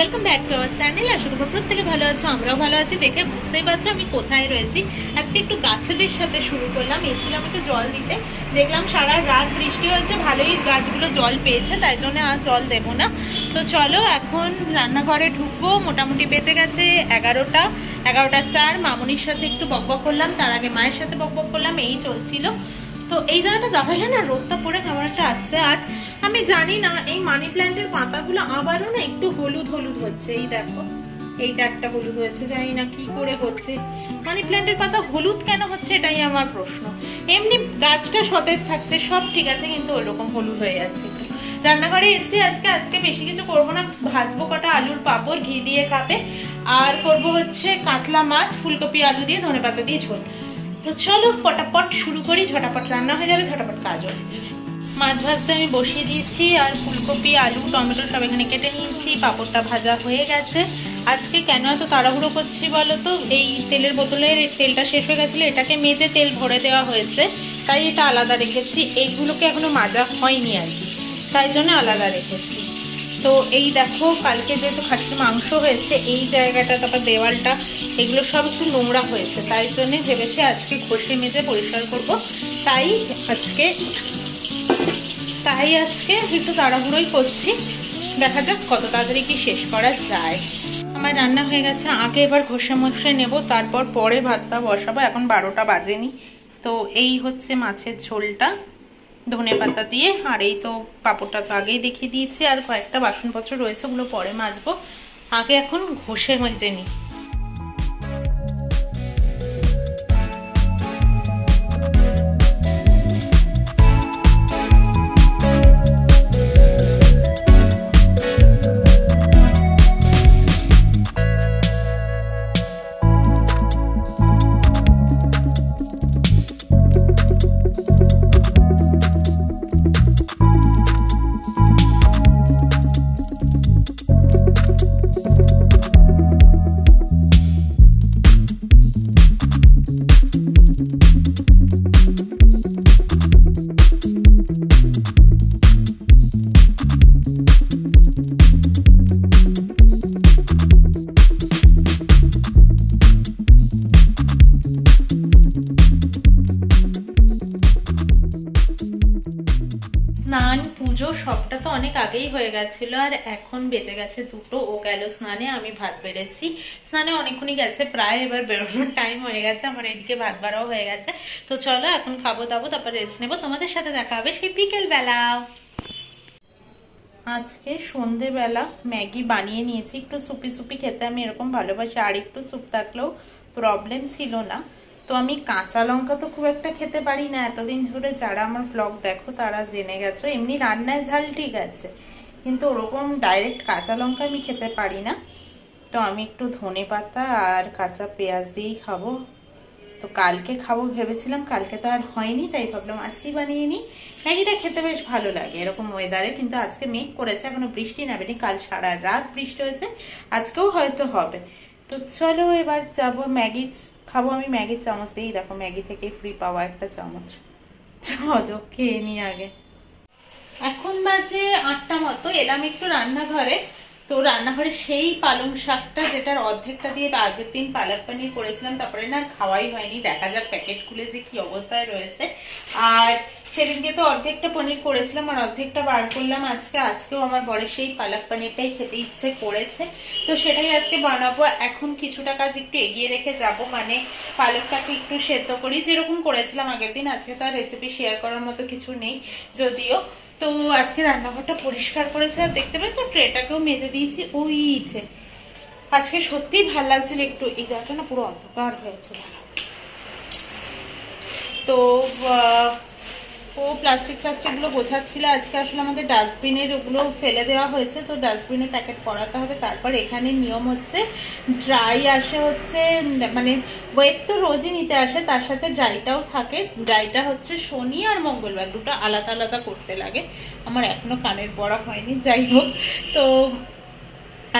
Welcome back to our channel আশা প্রত্যেকে ভালো আছো, আমরাও ভালো আছি। দেখে বুঝতেই পারছ আমি কোথায় রয়েছি। আজকে একটু গাছেদের সাথে শুরু করলাম। এসেছিলাম একটু জল দিতে। দেখলাম সারা রাত বৃষ্টি হয়েছে, ভালোই গাছগুলো জল পেয়েছে, তাই জন্য আর জল দেবো না। তো চলো এখন রান্নাঘরে ঢুকবো। মোটামুটি বেঁচে গেছে এগারোটা। এগারোটা চার। মামুনির সাথে একটু বকবক করলাম। তার আগে মায়ের সাথে বকবক করলাম। এই চলছিল। তো এই জায়গাটা দাঁড়ালে না রোদটা কেমন একটা আসছে। আর আমি জানি না, এই মানি প্ল্যান্টের পাতাগুলো আবারও না একটু হলুদ হলুদ হচ্ছে। এই দেখো, এইটা একটা হলুদ হয়েছে, জানি না কি করে হচ্ছে। মানি প্ল্যান্টের পাতা হলুদ কেন হচ্ছে এটাই আমার প্রশ্ন। এমনি গাছটা সতেজ থাকছে, সব ঠিক আছে, কিন্তু ওইরকম হলুদ হয়ে যাচ্ছে। রান্নাঘরে এসে আজকে আজকে বেশি কিছু করব না, ভাজবো কটা আলুর পাপড়, ঘি দিয়ে খাবে আর করব হচ্ছে কাতলা মাছ, ফুলকপি, আলু দিয়ে ধনে পাতা দিয়ে ঝোল। তো চলো, পটাপট শুরু করি, ঝটাপট রান্না হয়ে যাবে, ঝটাপট কাজ হয়ে মাছ ভাজতে আমি বসিয়ে দিয়েছি, আর ফুলকপি, আলু, টমেটো সব এখানে কেটে নিয়েছি, পাঁপড়টা ভাজা হয়ে গেছে। আজকে কেন এত তাড়াহুড়ো করছি বলো তো? এই তেলের বোতলের তেলটা শেষ হয়ে গেছিল, এটাকে মেজে তেল ভরে দেওয়া হয়েছে, তাই এটা আলাদা রেখেছি। এইগুলোকে এখনও মাজা হয়নি আর কি, তাই জন্য আলাদা রেখেছি। তো এই দেখো, কালকে যেহেতু খাসির মাংস হয়েছে, এই জায়গাটা, তারপর দেওয়ালটা, এগুলো সব একটু নোংরা হয়েছে, তাই জন্যে ভেবেছি আজকে ঘষে মেজে পরিষ্কার করব। তাই আজকে তাই আজকে একটু তাড়াহুড়োই করছি। দেখা যাক কত তাড়াতাড়ি কি শেষ করা যায়। আমার রান্না হয়ে গেছে, আগে এবার ঘষে মশে নেব, তারপর পরে ভাতটা বসাবো, এখন বারোটা বাজেনি। তো এই হচ্ছে মাছের ঝোলটা, ধনে পাতা দিয়ে, আর এই তো পাঁপড়টা তো আগেই দেখিয়ে দিয়েছি, আর কয়েকটা বাসনপত্র রয়েছে, ওগুলো পরে মাজবো। আগে এখন ঘষে মজে নিই আগেই হয়ে গেছিল আর এখন বেজে গেছে দুটো। ও গেল স্নানে, আমি ভাত বেড়েছি। স্নানে অনেকক্ষণই গেছে, প্রায় এবার বেরোনোর টাইম হয়ে গেছে। আমার এদিকে ভাত বাড়াও হয়ে গেছে। তো চলো, এখন খাব দাবো, তারপর রেস্ট নেব। তোমাদের সাথে দেখা হবে সেই বিকেল বেলা আজকে সন্ধেবেলা ম্যাগি বানিয়ে নিয়েছি। একটু সুপি সুপি খেতে আমি এরকম ভালোবাসি। আর একটু স্যুপ থাকলেও প্রবলেম ছিল না। তো আমি কাঁচা লঙ্কা তো খুব একটা খেতে পারি না। এতদিন ধরে যারা আমার ব্লগ দেখো তারা জেনে গেছো, এমনি রান্নায় ঝাল ঠিক আছে। কিন্তু ওরকম ডাইরেক্ট কাঁচা লঙ্কা আমি খেতে পারি না। তো আমি একটু ধনে পাতা আর কাঁচা পেঁয়াজ দিয়েই খাব। তো কালকে খাব ভেবেছিলাম, কালকে তো আর হয়নি, তাই ভাবলাম আজকেই বানিয়ে নিই। ম্যাগিটা খেতে বেশ ভালো লাগে এরকম ওয়েদারে কিন্তু আজকে মেঘ করেছে, এখনও বৃষ্টি নামেনি, কাল সারা রাত বৃষ্টি হয়েছে, আজকেও হয়তো হবে। তো চলো এবার যাব ম্যাগি খাব আমি ম্যাগির চামচ দিয়েই। দেখো, ম্যাগি থেকে ফ্রি পাওয়া একটা চামচ। চলো, খেয়ে নি আগে। এখন বাজে আটটা মতো, এলাম একটু রান্নাঘরে। তো রান্নাঘরে সেই পালং শাকটা যেটার অর্ধেকটা দিয়ে আগের দিন পালক পানির করেছিলাম, তারপরে না খাওয়াই হয়নি। দেখা যাক, প্যাকেট খুলে যে কি অবস্থায় রয়েছে। আর সেদিনকে তো অর্ধেকটা পনির করেছিলাম আর অর্ধেকটা বার করলাম আজকে। আজকেও আমার বরের সেই পালক পানিরটাই খেতে ইচ্ছে করেছে। তো সেটাই আজকে বানাবো। এখন কিছুটা কাজ একটু এগিয়ে রেখে যাব। মানে পালকটাকে একটু সেদ্ধ করি। যেরকম করেছিলাম আগের দিন, আজকে তো আর রেসিপি শেয়ার করার মতো কিছু নেই যদিও। তো আজকে রান্নাঘরটা পরিষ্কার করেছে। আর দেখতে পাচ্ছ ট্রেটাকেও মেজে দিয়েছি। ওই ইচ্ছে আজকে সত্যিই ভালো লাগছিল একটু। এই জায়গাটা না পুরো অন্ধকার হয়েছে। তো ও প্লাস্টিক প্লাস্টিকগুলো বোঝাচ্ছিল আজকে আসলে আমাদের ডাস্টবিনের ওগুলো ফেলে দেওয়া হয়েছে, তো ডাস্টবিনে প্যাকেট করাতে হবে। তারপর এখানে নিয়ম হচ্ছে ড্রাই আসে হচ্ছে মানে ওয়েট তো রোজই নিতে আসে, তার সাথে ড্রাইটাও থাকে। ড্রাইটা হচ্ছে শনি আর মঙ্গলবার, দুটো আলাদা আলাদা করতে লাগে। আমার এখনও কানের পড়া হয়নি, যাই হোক। তো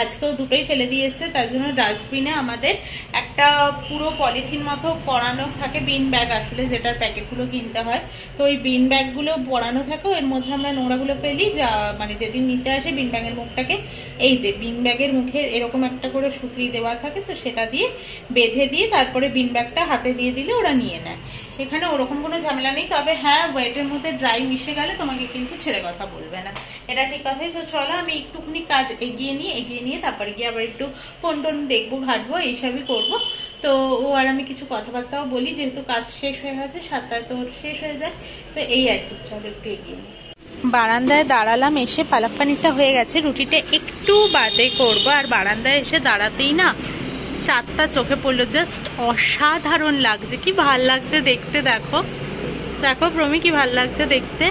আজকেও দুটোই ফেলে দিয়ে এসছে, তার জন্য ডাস্টবিনে আমাদের একটা পুরো পলিথিন মতো পরানো থাকে বিন ব্যাগ আসলে যেটার প্যাকেটগুলো কিনতে হয়। তো ওই বিন ব্যাগগুলো পরানো থাকে এর মধ্যে আমরা নোংরাগুলো ফেলি, যা মানে যেদিন নিতে আসে বিন ব্যাগের মুখটাকে, এই যে বিন ব্যাগের মুখে এরকম একটা করে সুতলি দেওয়া থাকে, তো সেটা দিয়ে বেঁধে দিয়ে তারপরে বিন ব্যাগটা হাতে দিয়ে দিলে ওরা নিয়ে নেয়। এখানে ওরকম কোনো ঝামেলা নেই, তবে হ্যাঁ ওয়েটের মধ্যে ড্রাই মিশে গেলে তোমাকে কিন্তু ছেড়ে কথা বলবে না। এটা ঠিক কথাই, তো চলো আমি একটুখানি কাজ এগিয়ে নিয়ে এগিয়ে নিয়ে তারপরে গিয়ে আবার একটু ফোন টোন দেখব, ঘাটবো, এইসবই করব। তো ও আর আমি কিছু কথাবার্তাও বলি, যেহেতু কাজ শেষ হয়ে গেছে সাতটায় তো শেষ হয়ে যায়, তো এই আর কি, চলো একটু এগিয়ে নিই। বারান্দায় দাঁড়ালাম, এসে পালাক পানিরটা হয়ে গেছে, রুটিটা একটু বাদে করব, আর বারান্দায় এসে দাঁড়াতেই না চারটা চোখে পড়ল জাস্ট অসাধারণ লাগছে। কি ভালো লাগছে দেখতে, দেখো। দেখো প্রমি, কি ভালো লাগছে দেখতে।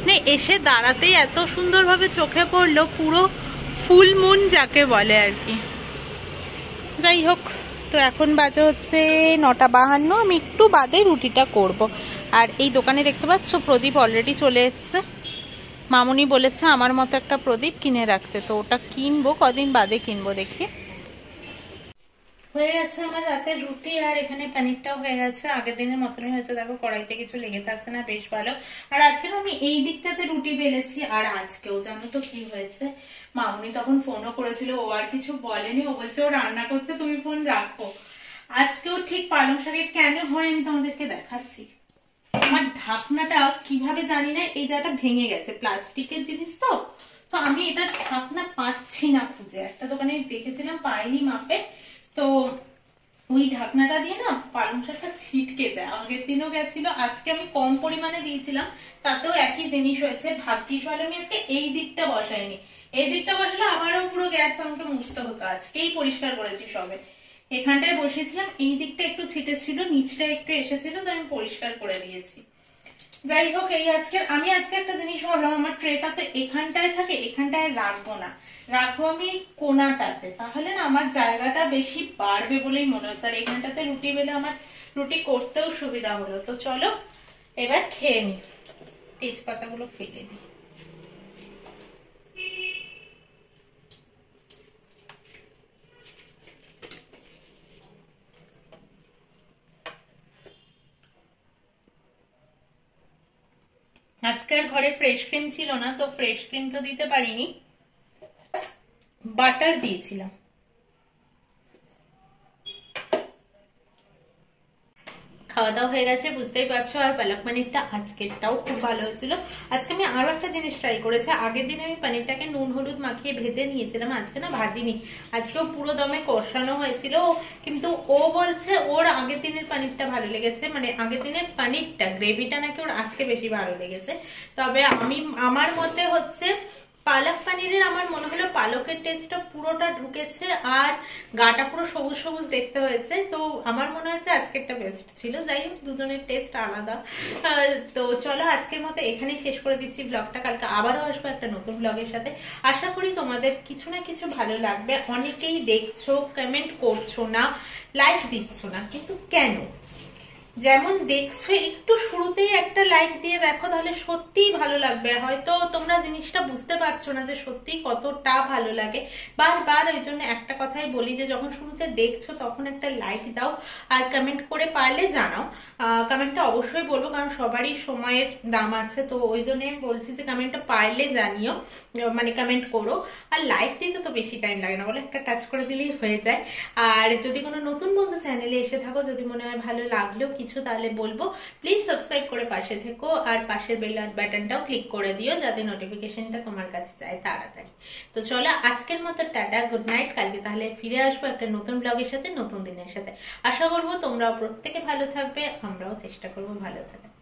মানে এসে দাঁড়াতেই এত সুন্দরভাবে চোখে পড়ল, পুরো ফুল মুন যাকে বলে আর কি। যাই হোক, তো এখন বাজে হচ্ছে নটা বাহান্ন, আমি একটু বাদে রুটিটা করব। আর এই দোকানে দেখতে পাচ্ছ, প্রদীপ অলরেডি চলে এসছে। মামুনি বলেছে, আমার মতো একটা প্রদীপ কিনে রাখতে। তো ওটা কিনবো, কদিন বাদে কিনবো দেখি। হয়ে গেছে আমার রাতের রুটি আর এখানে পানিরটাও হয়ে গেছে। আগের দিনের মতনই হয়েছে। দেখো, কড়াইতে কিছু লেগে থাকছে না, বেশ ভালো। আর আজকে আমি এই দিকটাতে রুটি বেলেছি, আর আজকেও জানো তো কি হয়েছে? মামুনি তখন ফোনও করেছিল, ও আর কিছু বলেনি। ও বলছে, ও রান্না করছে, তুমি ফোন রাখো। আজকেও ঠিক পালং শাকের কেন হয় আমি তোমাদেরকে দেখাচ্ছি। আমার ঢাকনাটা কীভাবে জানি না, এই জায়গাটা ভেঙে গেছে, প্লাস্টিকের জিনিস তো। তো আমি এটা ঢাকনা পাচ্ছি না খুঁজে। একটা দোকানে দেখেছিলাম, পাইনি মাপে। তো ওই ঢাকনাটা দিয়ে না পালং শাকটা ছিটকে যায়। আগের দিনও গেছিল, আজকে আমি কম পরিমাণে দিয়েছিলাম, তাতেও একই জিনিস হয়েছে ভাগ্যিস ভালো আমি আজকে এই দিকটা বসাইনি। এই দিকটা বসালে আবারও পুরো গ্যাস আমাকে মুছতে হতো। আজকেই পরিষ্কার করেছি সবে। এখানটায় বসেছিলাম এই দিকটা একটু ছিটে ছিল নিচটা একটু এসেছিল তো আমি পরিষ্কার করে দিয়েছি। যাই হোক, এই আজকে আমি আজকে একটা জিনিস ভাবলাম, আমার ট্রেটা তো এখানটায় থাকে, এখানটায় রাখব না। রাখব আমি কোনাটাতে। তাহলে না, আমার জায়গাটা বেশি বাড়বে বলেই মনে হচ্ছে। আর এখানটাতে রুটি বেলে আমার রুটি করতেও সুবিধা হলো। তো চলো, এবার খেয়ে নি। তেজপাতাগুলো ফেলে দিই। আজকে আর ঘরে ফ্রেশ ক্রিম ছিল না, তো ফ্রেশ ক্রিম তো দিতে পারিনি বাটার দিয়েছিলাম। খাওয়া দাওয়া হয়ে গেছে, বুঝতেই পারছ। আর পালক পনিরটা আজকেরটাও খুব ভালো হয়েছিল। আজকে আমি আরও একটা জিনিস ট্রাই করেছি। আগের দিন আমি পনিরটাকে নুন, হলুদ মাখিয়ে ভেজে নিয়েছিলাম, আজকে না ভাজিনি। আজকেও পুরো দমে কষানো হয়েছিল, কিন্তু ও বলছে ওর আগের দিনের পানিরটা ভালো লেগেছে। মানে আগের দিনের পানিরটা, গ্রেভিটা নাকি ওর আজকে বেশি ভালো লেগেছে। তবে আমি, আমার মতে হচ্ছে পালক পানিরের আমার মনে হলো পালকের টেস্টটা পুরোটা ঢুকেছে আর গাটা পুরো সবুজ সবুজ দেখতে হয়েছে। তো আমার মনে হয়েছে আজকে একটা বেস্ট ছিল। যাই হোক, দুজনের টেস্ট আলাদা। তো চলো আজকের মতো এখানেই শেষ করে দিচ্ছি ব্লগটা কালকে আবারও আসব একটা নতুন ব্লগের সাথে। আশা করি তোমাদের কিছু না কিছু ভালো লাগবে। অনেকেই দেখছ কমেন্ট করছ না লাইক দিচ্ছ না। কিন্তু কেন? যেমন দেখছ, একটু শুরুতেই লাইক দিয়ে দেখো, তাহলে সত্যিই ভালো লাগবে। হয়তো তোমরা জিনিসটা বুঝতে পারছ না যে সত্যি কতটা ভালো লাগে। বারবার ওই জন্য একটা কথাই বলি যে, যখন শুরুতে দেখছ, তখন একটা লাইক দাও আর কমেন্ট করে পারলে জানাও। কমেন্টটা অবশ্যই বলব, কারণ সবারই সময়ের দাম আছে। তো ওই জন্য বলছি যে কমেন্টটা পারলে জানিও মানে কমেন্ট করো। আর লাইক দিতে তো বেশি টাইম লাগে না, বলে একটা টাচ করে দিলেই হয়ে যায়। আর যদি কোনো নতুন বন্ধু চ্যানেলে এসে থাকো, যদি মনে হয় ভালো লাগলেও কিছু, তাহলে বলব প্লিজ সাবস্ক্রাইব করে পাশে থেকো আর পাশের বেল বাটনটাও ক্লিক করে দিও যাতে নোটিফিকেশনটা তোমার কাছে যায় তাড়াতাড়ি। তো চলো আজকের মতো টাটা গুড নাইট কালকে তাহলে ফিরে আসব একটা নতুন ব্লগের সাথে, নতুন দিনের সাথে। আশা করব তোমরাও প্রত্যেকে ভালো থাকবে, আমরাও চেষ্টা করব ভালো থাকার।